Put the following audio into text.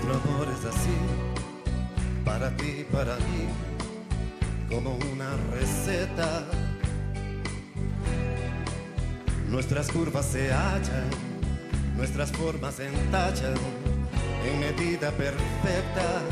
Nuestro amor es así, para ti, para mí, como una receta. Nuestras curvas se hallan, nuestras formas se entachan en medida perfecta.